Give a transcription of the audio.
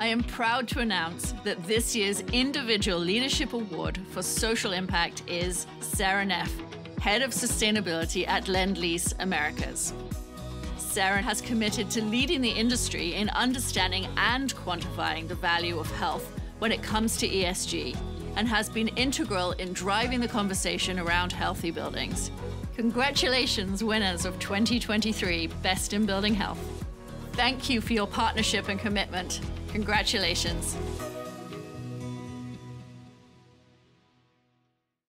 I am proud to announce that this year's Individual Leadership Award for Social Impact is Sara Neff, Head of Sustainability at Lendlease Americas. Sara has committed to leading the industry in understanding and quantifying the value of health when it comes to ESG and has been integral in driving the conversation around healthy buildings. Congratulations, winners of 2023 Best in Building Health. Thank you for your partnership and commitment. Congratulations.